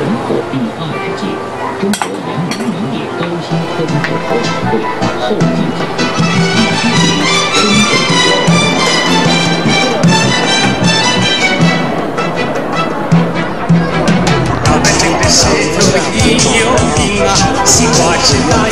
荣获第二十届中国园林农业高新技术博览会后进奖。你听，真正的。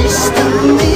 crystal